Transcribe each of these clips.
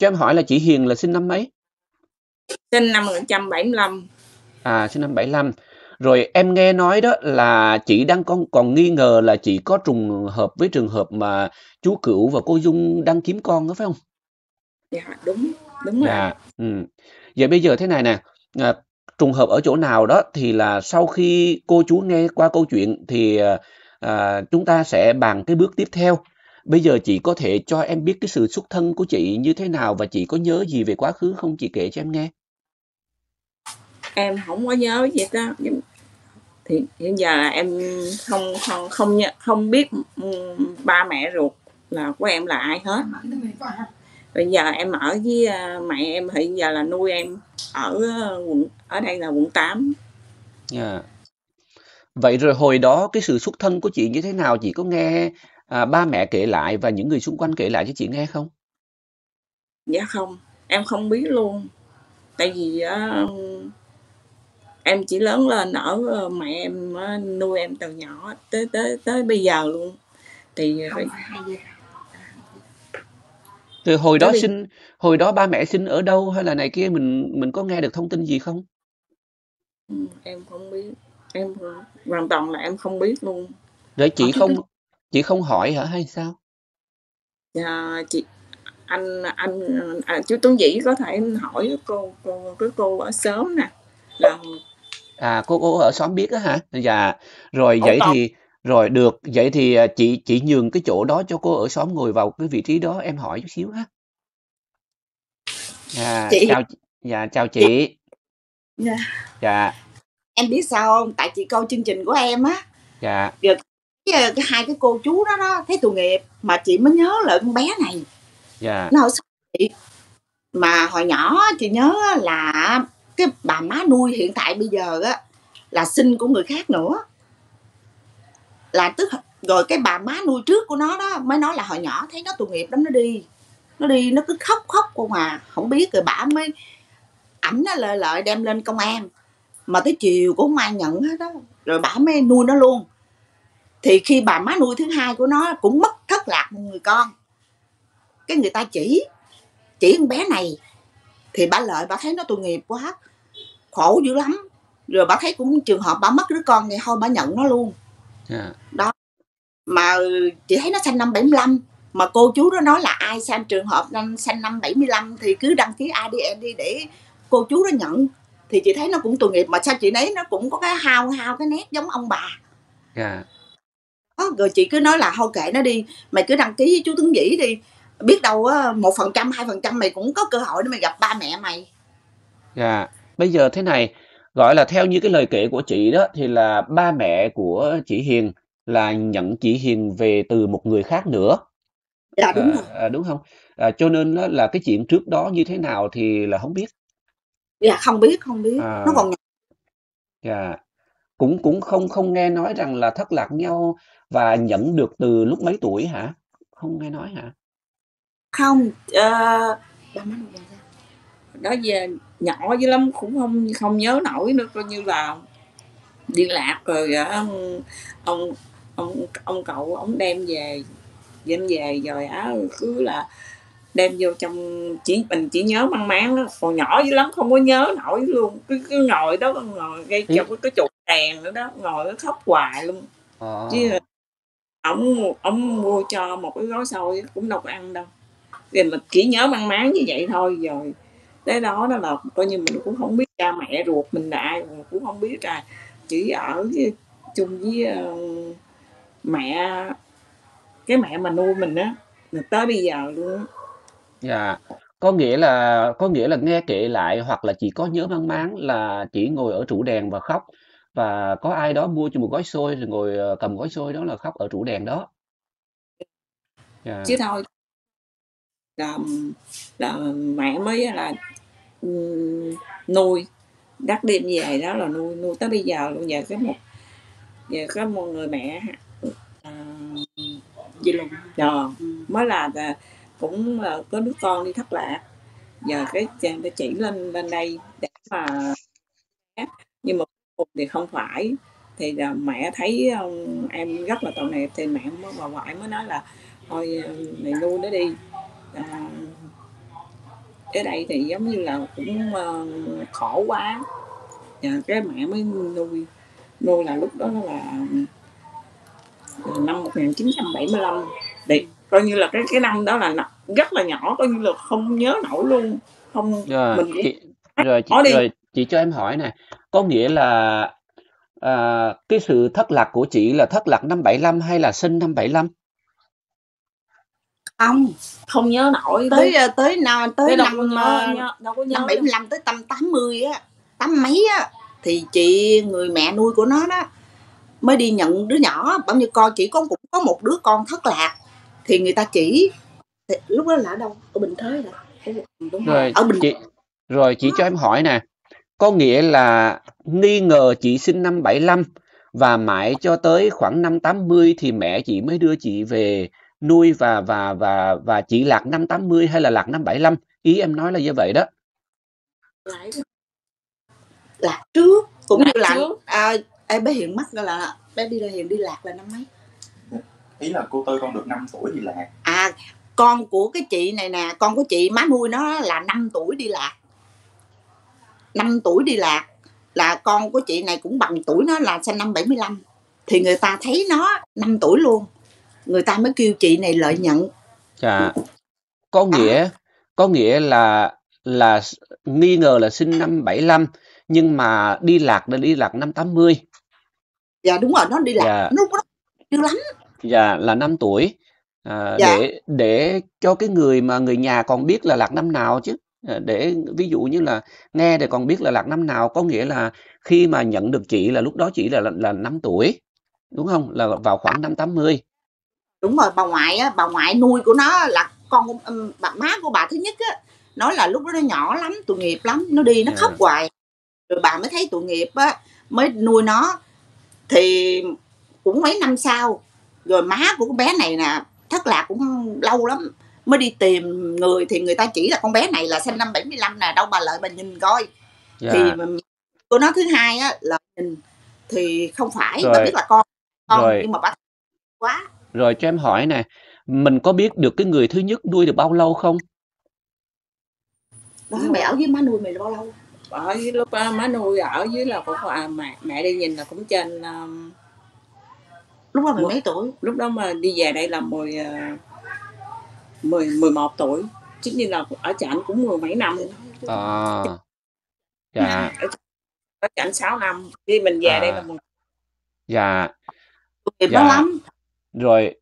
cho em hỏi là chị Hiền là sinh năm mấy? Sinh năm 1975. À, sinh năm 75. Rồi em nghe nói đó là chị đang còn còn nghi ngờ là chị có trùng hợp với trường hợp mà chú Cửu và cô Dung đang kiếm con đó phải không? Dạ, đúng, đúng rồi. Dạ, ừm. Vậy bây giờ thế này nè, à, trùng hợp ở chỗ nào đó thì là sau khi cô chú nghe qua câu chuyện thì à, à, chúng ta sẽ bàn cái bước tiếp theo. Bây giờ chị có thể cho em biết cái sự xuất thân của chị như thế nào và chị có nhớ gì về quá khứ không? Chị kể cho em nghe. Em không có nhớ gì đó. Thì hiện giờ là em không không không không biết ba mẹ ruột là của em là ai hết. Bây giờ em ở với à, mẹ em hiện giờ là nuôi em ở ờ, quận ở đây là quận 8. Dạ. Vậy rồi hồi đó cái sự xuất thân của chị như thế nào? Chị có nghe à, ba mẹ kể lại và những người xung quanh kể lại cho chị nghe không? Dạ không, em không biết luôn. Tại vì á, em chỉ lớn lên ở ờ, mẹ em nuôi em từ nhỏ tới tới tới bây giờ luôn. Thì Không phải. Từ hồi tới đó bây sinh hồi đó ba mẹ sinh ở đâu hay là này kia mình mình có nghe được thông tin gì không? ừ, em không biết. Em hoàn toàn là em không biết luôn. Rồi chị không chị không hỏi hả hay sao? Dạ, chị anh anh à, chú Tuấn Dĩ có thể hỏi cô cô cái cô ở xóm nè là À cô cô ở xóm biết á hả? Dạ. Rồi Ủa vậy còn thì rồi được, vậy thì à, chị chị nhường cái chỗ đó cho cô ở xóm ngồi vào cái vị trí đó em hỏi chút xíu ha. Dạ, chị chào dạ chào chị. Dạ. Dạ, em biết sao không tại chị coi chương trình của em á dạ. rồi cái, cái hai cái cô chú đó đó thấy tội nghiệp mà chị mới nhớ lại con bé này. Dạ. nó xóm chị mà hồi nhỏ chị nhớ là cái bà má nuôi hiện tại bây giờ á là sinh của người khác nữa. Là tức rồi cái bà má nuôi trước của nó đó mới nói là hồi nhỏ thấy nó tội nghiệp lắm nó đi. Nó đi nó cứ khóc khóc con à. Không biết rồi bà mới ảnh nó lợi lợi đem lên công an. Mà tới chiều cũng không ai nhận hết đó rồi bà mới nuôi nó luôn thì khi bà má nuôi thứ hai của nó cũng mất thất lạc một người con. Cái người ta chỉ chỉ con bé này thì bà lợi bà thấy nó tội nghiệp quá khổ dữ lắm. Rồi bà thấy cũng trường hợp bà mất đứa con thì thôi bà nhận nó luôn. Dạ. đó. Mà chị thấy nó sinh năm 75 mà cô chú đó nói là ai xem trường hợp năm sinh năm 75 thì cứ đăng ký ADN đi để cô chú đó nhận. Thì chị thấy nó cũng tội nghiệp mà sao chị thấy nó cũng có cái hao hao cái nét giống ông bà. Dạ. Rồi chị cứ nói là thôi kệ nó đi mày cứ đăng ký với chú Tuấn Vĩ đi biết đâu á một phần trăm hai phần trăm mày cũng có cơ hội để mày gặp ba mẹ mày Dạ. Bây giờ thế này, gọi là theo như cái lời kể của chị đó thì là ba mẹ của chị Hiền là nhận chị Hiền về từ một người khác nữa. dạ đúng À, rồi à, đúng không? À, cho nên đó là cái chuyện trước đó như thế nào thì là không biết. dạ không biết không biết À, nó còn dạ. Cũng cũng không không nghe nói rằng là thất lạc nhau và nhận được từ lúc mấy tuổi hả? Không nghe nói hả? không ờ, ra. Đó giờ nhỏ dữ lắm cũng không không nhớ nổi nữa coi như là đi lạc rồi á, ông ông ông cậu ông đem về đem về rồi á cứ là đem vô trong chỉ mình chỉ nhớ mang máng đó. Còn nhỏ dữ lắm không có nhớ nổi luôn. Cứ cứ ngồi đó ngồi Ý, trong cái, cái trụ đèn nữa đó ngồi nó khóc hoài luôn. Chứ ông ông ổng mua cho một cái gói xôi cũng đâu có ăn đâu. Thì mình chỉ nhớ mang máng như vậy thôi rồi tới đó đó là coi như mình cũng không biết cha mẹ ruột mình là ai mình cũng không biết là chỉ ở với, chung với uh, mẹ cái mẹ mà nuôi mình á mình tới bây giờ luôn á. Dạ. Có nghĩa là có nghĩa là nghe kể lại hoặc là chỉ có nhớ mang máng là chỉ ngồi ở trụ đèn và khóc và có ai đó mua cho một gói xôi rồi ngồi ờ, cầm gói xôi đó là khóc ở trụ đèn đó. yeah. chứ thôi, là là mẹ mới là nuôi, đắt đêm về đó là nuôi nuôi tới bây giờ luôn giờ có một, giờ có một người mẹ gì ờ, luôn. Lùng mới là cũng có đứa con đi thất lạc giờ cái chàng ta chỉ lên lên đây để mà nhưng mà cuối cùng thì không phải. Thì là mẹ thấy um, em rất là tội nghiệp thì mẹ mới bà ngoại mới nói là thôi uh, mày nuôi nó đi. À, ở đây thì giống như là cũng ờ, khổ quá. Và cái mẹ mới nuôi nuôi là lúc đó là năm 1975 thì coi như là cái cái năm đó là rất là nhỏ coi như là không nhớ nổi luôn. Không Rồi, mình cũng chị, rồi, chị, đi. rồi chị cho em hỏi nè, có nghĩa là à, cái sự thất lạc của chị là thất lạc năm 75 hay là sinh năm 75? không không nhớ nổi. Tới ờ, tới nào tới tới năm nhớ, ờ, nhớ đâu có nhớ năm đâu. 75 tới năm 80 á tám mấy á thì chị người mẹ nuôi của nó đó mới đi nhận đứa nhỏ. Bao nhiêu con chỉ có cũng có một đứa con thất lạc thì người ta chỉ thì lúc đó là ở đâu? Ở bình thới rồi đúng rồi Rồi ở bình chị rồi chị cho em hỏi nè, có nghĩa là nghi ngờ chị sinh năm 75 và mãi cho tới khoảng năm 80 thì mẹ chị mới đưa chị về nuôi và và và và chị lạc năm 80 hay là lạc năm 75? Ý em nói là như vậy đó. Lạc trước cũng Lạc như là trước. à, em bé hiện mắc là bé đi ra hiện đi lạc là năm mấy ý là cô tôi con được 5 tuổi thì lạc à con của cái chị này nè con của chị má nuôi nó là 5 tuổi đi lạc 5 tuổi đi lạc là con của chị này cũng bằng tuổi nó là sinh năm 75 thì người ta thấy nó 5 tuổi luôn người ta mới kêu chị này lợi nhận Dạ. Có nghĩa có nghĩa là là nghi ngờ là sinh năm 75 nhưng mà đi lạc là đi lạc năm 80. dạ đúng rồi nó đi lạc Dạ. đó chưa lắm Dạ là 5 tuổi. À, Dạ. để để cho cái người mà người nhà còn biết là lạc năm nào chứ. À, để ví dụ như là nghe để còn biết là lạc năm nào có nghĩa là khi mà nhận được chị là lúc đó chị là là, là 5 tuổi. Đúng không? Là vào khoảng năm 80. đúng rồi bà ngoại á bà ngoại nuôi của nó là con bà má của bà thứ nhất á nói là lúc đó nó nhỏ lắm tội nghiệp lắm nó đi nó khóc hoài rồi bà mới thấy tội nghiệp á mới nuôi nó thì cũng mấy năm sau rồi má của bé này nè thất lạc cũng lâu lắm mới đi tìm người thì người ta chỉ là con bé này là sinh năm 75 nè đâu bà lợi bà nhìn coi Dạ. thì mà của nó thứ hai á là nhìn thì không phải bà Rồi. biết là con con Rồi. nhưng mà bà quá Rồi cho em hỏi nè, mình có biết được cái người thứ nhất nuôi được bao lâu không? đó mày ở với má nuôi mày bao lâu ở dưới lúc á, má nuôi ở dưới là cũng à, mẹ mẹ đi nhìn là cũng trên um, lúc đó mày Ủa? mấy tuổi lúc đó mà đi về đây là 10 à, 10 11 tuổi chính như là ở trạm cũng mười mấy năm À. Dạ, ở trạm 6 năm khi mình về À. đây là mười dạ. tội nghiệp Dạ. lắm Rồi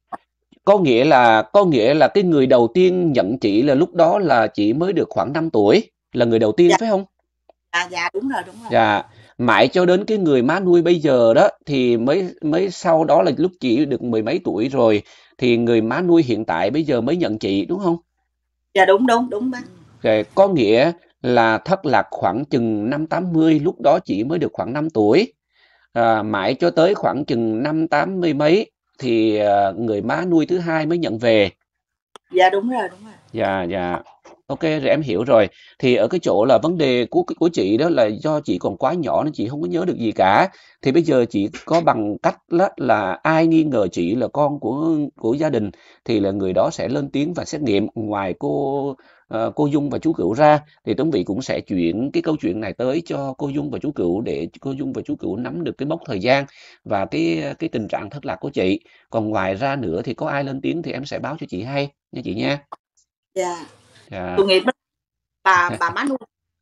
có nghĩa là có nghĩa là cái người đầu tiên nhận chị là lúc đó là chị mới được khoảng 5 tuổi, là người đầu tiên Dạ. phải không? à dạ đúng rồi đúng rồi Dạ. Mãi cho đến cái người má nuôi bây giờ đó thì mới mới sau đó là lúc chị được mười mấy tuổi rồi thì người má nuôi hiện tại bây giờ mới nhận chị đúng không? dạ đúng đúng đúng bác Rồi, có nghĩa là thất lạc khoảng chừng năm 80 lúc đó chị mới được khoảng 5 tuổi. À, mãi cho tới khoảng chừng năm 80 mấy thì à, người má nuôi thứ hai mới nhận về. dạ đúng rồi đúng rồi Dạ dạ. Ok rồi em hiểu rồi. Thì ở cái chỗ là vấn đề của của chị đó là do chị còn quá nhỏ nên chị không có nhớ được gì cả. Thì bây giờ chị có bằng cách là, là ai nghi ngờ chị là con của của gia đình thì là người đó sẽ lên tiếng và xét nghiệm ngoài cô ờ, cô Dung và chú Cửu ra thì Tuấn Vĩ cũng sẽ chuyển cái câu chuyện này tới cho cô Dung và chú Cửu để cô Dung và chú Cửu nắm được cái mốc thời gian và cái cái tình trạng thất lạc của chị. Còn ngoài ra nữa thì có ai lên tiếng thì em sẽ báo cho chị hay nha chị nha. dạ Dạ. tội nghiệp lắm. bà bà má nuôi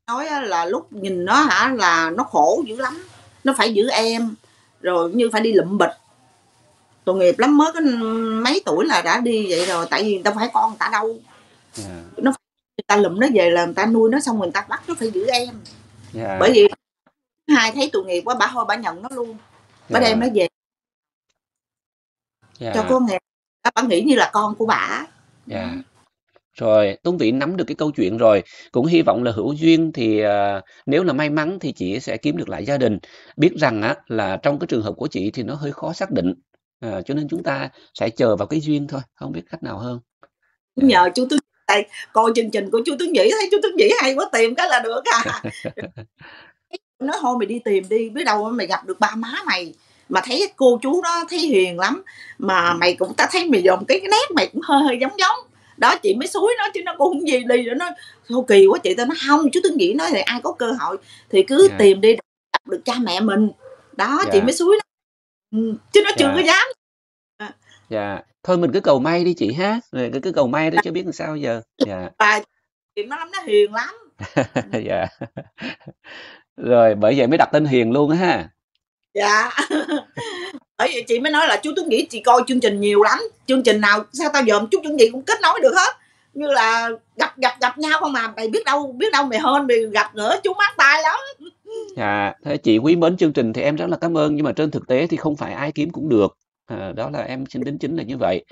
nói là lúc nhìn nó hả là nó khổ dữ lắm nó phải giữ em rồi như phải đi lụm bịch tội nghiệp lắm mới có mấy tuổi là đã đi vậy rồi tại vì đâu phải con người ta đâu Dạ. người ta lụm nó về là người ta nuôi nó xong người ta bắt nó phải giữ em Dạ. bởi vì hai thấy tội nghiệp quá bà thôi bà nhận nó luôn bà Dạ. đem nó về Dạ. cho cô nghe bà nghĩ như là con của bà Dạ. Rồi, Tuấn Vĩ nắm được cái câu chuyện rồi. Cũng hy vọng là hữu duyên thì à, nếu là may mắn thì chị sẽ kiếm được lại gia đình. Biết rằng á là trong cái trường hợp của chị thì nó hơi khó xác định. À, cho nên chúng ta sẽ chờ vào cái duyên thôi, không biết cách nào hơn. Nhờ chú Tướng tại coi chương trình của chú Tướng Nhĩ thấy chú Tướng Nhĩ hay quá tìm cái là được à nói thôi mày đi tìm đi biết đâu mày gặp được ba má mày mà thấy cô chú đó thấy hiền lắm mà mày cũng ta thấy mày dòm cái, cái nét mày cũng hơi hơi giống giống đó chị mới xúi nó chứ nó cũng không gì đi nữa nó thôi kỳ quá chị tao nói không chú tướng dĩ nói thì ai có cơ hội thì cứ Dạ. tìm đi gặp được cha mẹ mình. Đó chị Dạ. mới xúi nó. Ừ, chứ nó chưa Dạ. có dám. Dạ. Thôi mình cứ cầu may đi chị ha. Rồi cứ cứ cầu may đó chứ biết làm sao giờ. Dạ. Và chị nó lắm nó hiền lắm. Dạ. Rồi bởi vậy mới đặt tên Hiền luôn ha. Dạ vậy chị mới nói là chú Tuấn nghĩ chị coi chương trình nhiều lắm. Chương trình nào sao tao dòm chú Tuấn nghĩ cũng kết nối được hết. Như là gặp gặp gặp nhau không mà mày biết đâu biết đâu mày hơn mày gặp nữa chú mát tay lắm. Dạ thế chị quý mến chương trình thì em rất là cảm ơn nhưng mà trên thực tế thì không phải ai kiếm cũng được. À, đó là em xin đính chính là như vậy.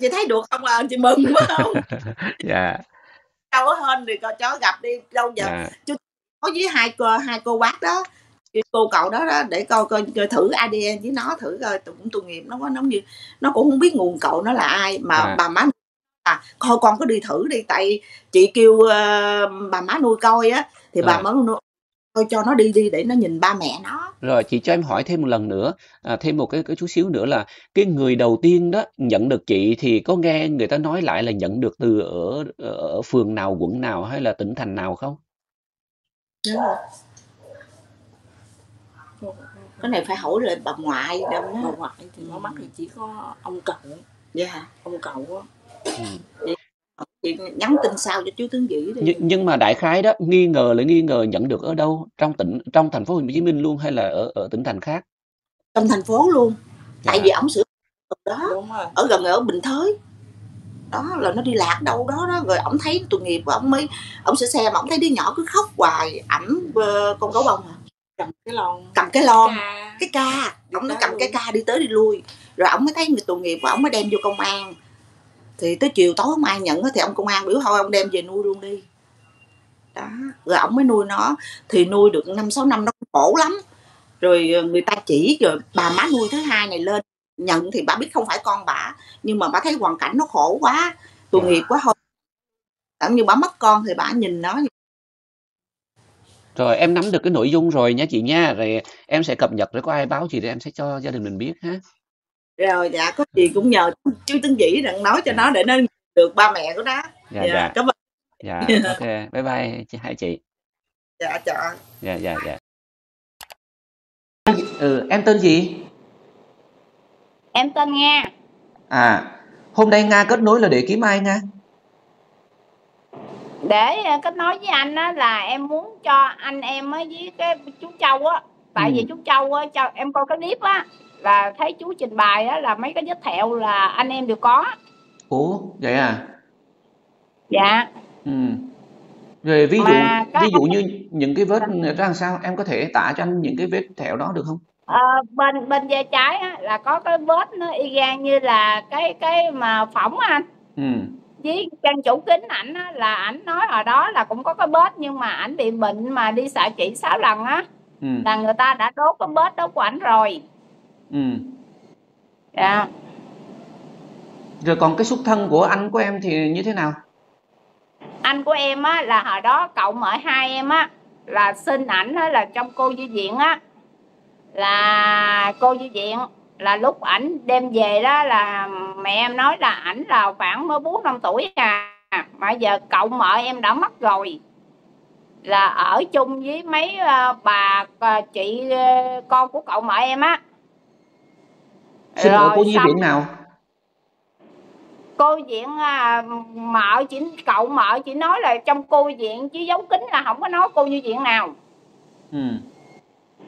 Chị thấy được không à? Chị mừng quá không? Dạ. Đâu có hơn thì coi chó gặp đi đâu giờ dạ. nói với hai cô hai cô bác đó cái cô cậu đó, đó để coi coi, coi thử ADN với nó thử coi tụi cũng tội nghiệp nó có nó như nó cũng không biết nguồn cậu nó là ai mà À. bà má à thôi con cứ đi thử đi tại chị kêu ờ, bà má nuôi coi á thì bà À. má nuôi thôi cho nó đi đi để nó nhìn ba mẹ nó Rồi chị cho em hỏi thêm một lần nữa, à, thêm một cái cái chút xíu nữa là cái người đầu tiên đó nhận được chị thì có nghe người ta nói lại là nhận được từ ở ở phường nào, quận nào hay là tỉnh thành nào không? Cái này phải hỏi lại bà ngoại đâu bà ngoại thì nó mắc thì chỉ có ông cậu. Dạ ông cậu á. Ừ. chị nhắn tin sao cho chú tướng dĩ đi. Nhưng, nhưng mà đại khái đó nghi ngờ là nghi ngờ nhận được ở đâu? Trong tỉnh trong thành phố Hồ Chí Minh luôn hay là ở ở tỉnh thành khác? trong thành phố luôn. Tại Dạ. vì ổng sửa đó. Đúng rồi. Ở gần ở Bình Thới. Đó là nó đi lạc đâu đó đó. Rồi ổng thấy tội nghiệp ổng mới ổng sẽ xe mà ổng thấy đứa nhỏ cứ khóc hoài. Ảnh ờ, con gấu bông à cầm cái lon. Cầm cái lon. Ca. Cái ca. Ổng nó cầm luôn. cái ca đi tới đi lui. Rồi ổng mới thấy người tội nghiệp và ổng mới đem vô công an. Thì tới chiều tối không ai nhận á, thì ông công an biểu thôi ông đem về nuôi luôn đi. Đó. Rồi ổng mới nuôi nó. Thì nuôi được năm sáu năm nó khổ lắm. Rồi ờ, người ta chỉ rồi bà má nuôi thứ hai này lên. Nhận thì bà biết không phải con bà. Nhưng mà bà thấy hoàn cảnh nó khổ quá. Tội Dạ. nghiệp quá thôi Cảm như bà mất con thì bà nhìn nó Rồi em nắm được cái nội dung rồi nha chị nha. Rồi em sẽ cập nhật rồi có ai báo chị thì em sẽ cho gia đình mình biết ha. rồi dạ có gì cũng nhờ chú Tấn Dĩ đặng nói cho nó để nó được ba mẹ của nó Dạ dạ. cảm ơn Dạ ok. Bye bye chị hai chị. dạ chào Dạ dạ dạ. Ừ, em tên gì? Em tên Nga. À, hôm nay Nga kết nối là để kiếm ai Nga? Để ờ, kết nối với anh á là em muốn cho anh em á với cái chú Châu á. Tại Ừ. vì chú Châu á, cho em coi cái clip á là thấy chú trình bày á là mấy cái vết thẹo là anh em đều có. Ủa, vậy à? Dạ. Ừ. Rồi ví dụ Mà ví dụ như những cái vết ra làm sao em có thể tả cho anh những cái vết thẹo đó được không? Ờ, bên bên vai trái á là có cái vết nó y gan như là cái cái mà phỏng anh. Ừ. với trang chủ kính ảnh á, là ảnh nói hồi đó là cũng có cái bết nhưng mà ảnh bị bệnh mà đi xạ trị 6 lần á Ừ. là người ta đã đốt cái bết đó của ảnh rồi Ừ. dạ Rồi còn cái xuất thân của anh của em thì như thế nào? anh của em á là hồi đó cậu mời hai em á là xin ảnh á là trong cô di viện á là cô di viện là lúc ảnh đem về đó là mẹ em nói là ảnh là khoảng mới bốn năm tuổi à mà giờ cậu mợ em đã mất rồi là ở chung với mấy ờ, bà ờ, chị ờ, con của cậu mợ em á ở Rồi cô nhi viện nào? cô viện à, mợ chỉ cậu mợ chỉ nói là trong cô viện chứ dấu kính là không có nói cô như viện nào Ừ.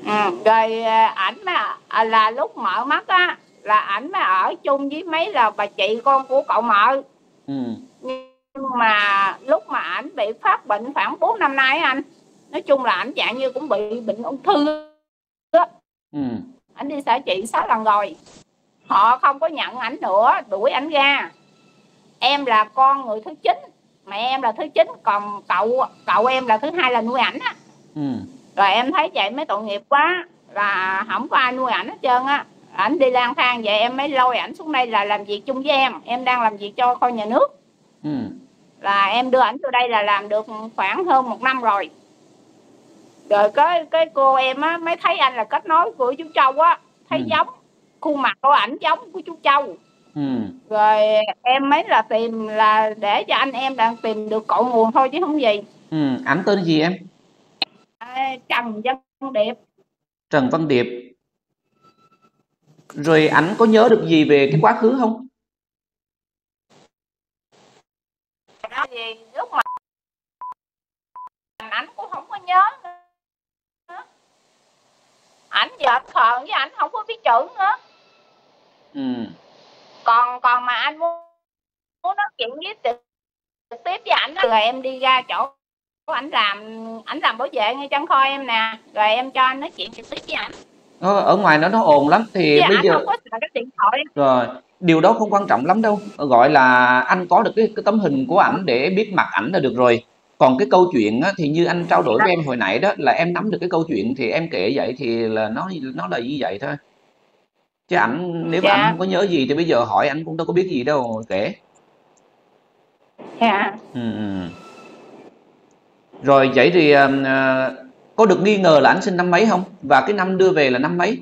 ừ. rồi à, ảnh mà à, là lúc mợ mất á là ảnh mà ở chung với mấy là bà chị con của cậu mợ Ừ. nhưng mà lúc mà ảnh bị phát bệnh khoảng 4 năm nay anh nói chung là ảnh dạng như cũng bị bệnh ung thư Ừ. ảnh đi xạ trị 6 lần rồi họ không có nhận ảnh nữa đuổi ảnh ra em là con người thứ chín mẹ em là thứ chín còn cậu cậu em là thứ hai là nuôi ảnh á Ừ. rồi em thấy vậy mới tội nghiệp quá là không có ai nuôi ảnh hết trơn á ảnh đi lang thang vậy em mới lôi ảnh xuống đây là làm việc chung với em em đang làm việc cho kho nhà nước Ừ. là em đưa ảnh vô đây là làm được khoảng hơn một năm rồi rồi cái cái cô em á mới thấy anh là kết nối của chú Châu á thấy Ừ. giống khuôn mặt của ảnh giống của chú Châu Ừm. Rồi em mới là tìm là để cho anh em đang tìm được cội nguồn thôi chứ không gì. Ừm, ảnh tên gì em? Trần Văn Điệp. Trần Văn Điệp. Rồi ảnh có nhớ được gì về cái quá khứ không? Đó gì lúc mà ảnh cũng không có nhớ nữa. Ảnh giờ ảnh khờ với ảnh không có biết chữ nữa. Ừm. Còn còn mà anh muốn muốn nói chuyện với trực tiếp với ảnh rồi em đi ra chỗ ảnh làm ảnh làm bảo vệ ngay trong kho em nè, rồi em cho anh nói chuyện trực tiếp với ảnh. Ờ, ở ngoài đó nó ồn lắm thì Chứ bây ảnh giờ không có cái điện thoại. rồi điều đó không quan trọng lắm đâu gọi là anh có được cái, cái tấm hình của ảnh để biết mặt ảnh là được rồi còn cái câu chuyện á, thì như anh trao đổi với em hồi nãy đó là em nắm được cái câu chuyện thì em kể vậy thì là nó nó là như vậy thôi chứ ảnh nếu mà Dạ. ảnh không có nhớ gì thì bây giờ hỏi ảnh cũng đâu có biết gì đâu kể Dạ. ừ, ừ. Rồi vậy thì à, có được nghi ngờ là ảnh sinh năm mấy không và cái năm đưa về là năm mấy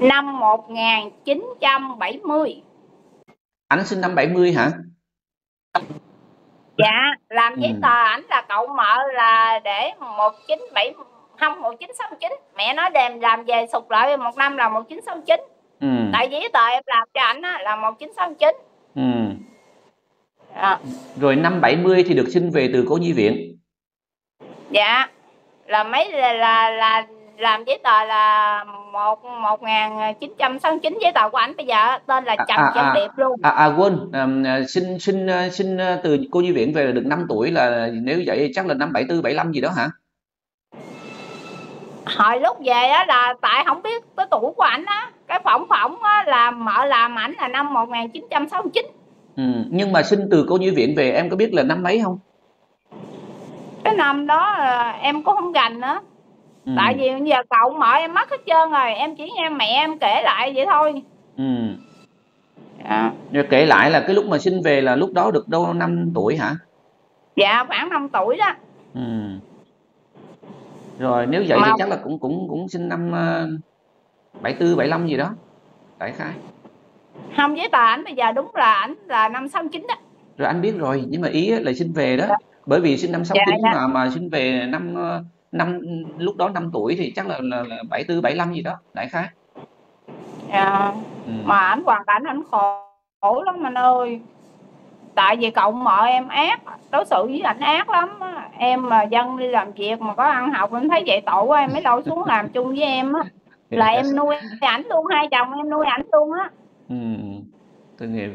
Năm 1970. ảnh sinh năm 70 hả Dạ, làm giấy Ừ. tờ ảnh là cậu mợ là để 197 không 1969. Mẹ nói đem làm về sụt lại một năm là 1969. ừ, Tại giấy tờ em làm cho ảnh là 1969. ừ. Dạ. rồi năm 70 thì được sinh về từ cô nhi viện dạ. Là mấy là là, là làm giấy tờ là một một ngàn chín trăm sáu chín giấy tờ của ảnh bây giờ tên là À, Trần à, Văn à. Điệp luôn. À, à quên, à, à, sinh sinh à, sinh à, từ cô nhi viện về là được 5 tuổi là nếu vậy chắc là năm 74 75 gì đó hả? hồi lúc về á là tại không biết cái tuổi của ảnh á cái phỏng phỏng á là mợ làm ảnh là năm 1969 Ừ, nhưng mà sinh từ cô nhi viện về em có biết là năm mấy không? cái năm đó em cũng không gành nữa Ừ, tại vì giờ cậu mợ em mất hết trơn rồi em chỉ nghe mẹ em kể lại vậy thôi ừ. dạ, Rồi kể lại là cái lúc mà sinh về là lúc đó được đâu 5 tuổi hả? dạ khoảng 5 tuổi đó Ừ. Rồi nếu vậy thì Mà- chắc là cũng cũng cũng sinh năm à, 74 75 gì đó. Đại khái. Không giấy tờ ảnh bây giờ đúng là ảnh là năm 69 đó Rồi anh biết rồi, nhưng mà ý là sinh về đó. Bởi vì sinh năm 69 dạ. mà mà sinh về năm ờ, năm lúc đó 5 tuổi thì chắc là là, là 74 75 gì đó, đại khái. dạ. Ừ. mà ảnh hoàn cảnh ảnh khổ, khổ lắm anh ơi tại vì cậu mợ em ác đối xử với ảnh ác lắm á. em mà dân đi làm việc mà có ăn học em thấy vậy tội quá em mới lôi xuống làm chung với em á là em nuôi ảnh luôn hai chồng em nuôi ảnh luôn á Ừ. Tội nghiệp.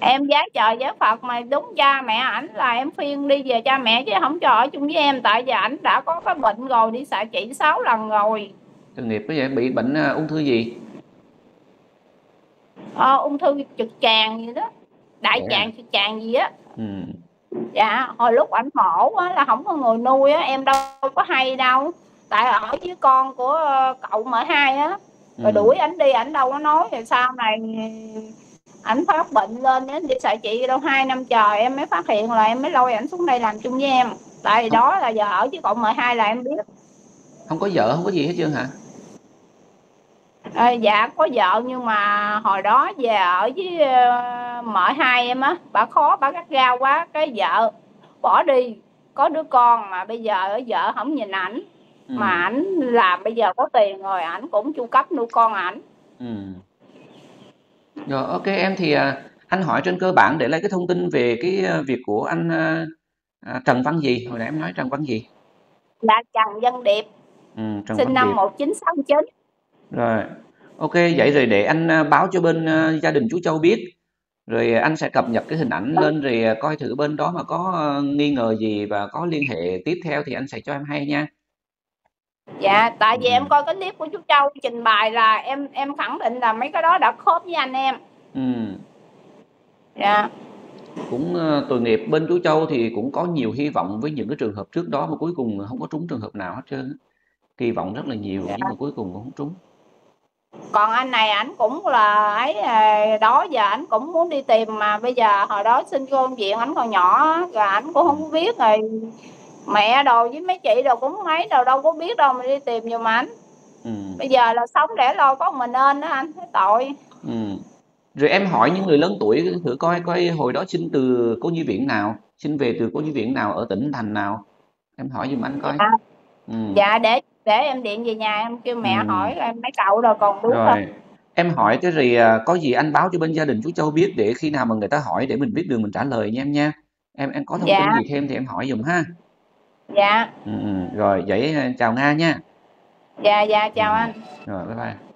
em giá trời giá phật mà đúng cha mẹ ảnh là em phiên đi về cha mẹ chứ không cho ở chung với em tại vì ảnh đã có cái bệnh rồi đi xạ trị 6 lần rồi Tội nghiệp cái vậy bị bệnh à, ung thư gì? ờ, ung thư trực tràng gì đó đại Dạ. tràng trực tràng gì á Ừ. dạ hồi lúc ảnh mổ á là không có người nuôi á em đâu có hay đâu tại ở với con của ờ, cậu mở hai á rồi Ừ. đuổi ảnh đi ảnh đâu có nói. Rồi sau này ảnh phát bệnh lên á đi xạ trị đâu hai năm trời em mới phát hiện là em mới lôi ảnh xuống đây làm chung với em tại vì đó là giờ ở với cậu mở hai là em biết. Không có vợ, không có gì hết trơn hả? Ờ, dạ có vợ nhưng mà hồi đó về ở với ờ, mợ hai em á bà khó bà gắt gao quá cái vợ bỏ đi. Có đứa con mà bây giờ vợ không nhìn ảnh Ừ. mà ảnh làm bây giờ có tiền rồi ảnh cũng chu cấp nuôi con ảnh Ừ. Rồi ok em thì à, anh hỏi trên cơ bản để lấy cái thông tin về cái à, việc của anh à, à, Trần Văn gì? Hồi nãy em nói Trần Văn gì? là Trần Văn Điệp Ừ, Trần sinh Văn năm Điệp. 1969 Rồi. Ok, vậy rồi để anh báo cho bên gia đình chú Châu biết. Rồi anh sẽ cập nhật cái hình ảnh lên rồi coi thử bên đó mà có nghi ngờ gì và có liên hệ tiếp theo thì anh sẽ cho em hay nha. Dạ tại vì Ừ. em coi cái clip của chú Châu trình bày là em em khẳng định là mấy cái đó đã khớp với anh em Ừ. dạ Cũng à, tội nghiệp bên chú Châu thì cũng có nhiều hy vọng với những cái trường hợp trước đó mà cuối cùng không có trúng trường hợp nào hết trơn. Kỳ vọng rất là nhiều Dạ. nhưng mà cuối cùng cũng không trúng. còn anh này ảnh cũng là ấy à, đó giờ ảnh cũng muốn đi tìm mà bây giờ hồi đó sinh con viện ảnh còn nhỏ rồi ảnh cũng không có biết rồi mẹ đồ với mấy chị đồ cũng mấy đồ đâu có biết đâu mà đi tìm giùm ảnh Ừ. bây giờ là sống để lo có mình nên đó anh thấy tội Ừ. Rồi em hỏi những người lớn tuổi thử coi coi hồi đó sinh từ cô nhi viện nào, sinh về từ cô nhi viện nào ở tỉnh thành nào. Em hỏi giùm anh coi. dạ Ừ. dạ để để em điện về nhà em kêu mẹ Ừ. hỏi là mấy cậu rồi còn đúng không Rồi. Em hỏi cái rồi à, có gì anh báo cho bên gia đình chú Châu biết để khi nào mà người ta hỏi để mình biết đường mình trả lời nha em nha. Em em có thông dạ tin gì thêm thì em hỏi giùm ha. Dạ Ừ, ừ. Rồi vậy à, chào Nga nha. dạ dạ chào anh Rồi bye bye.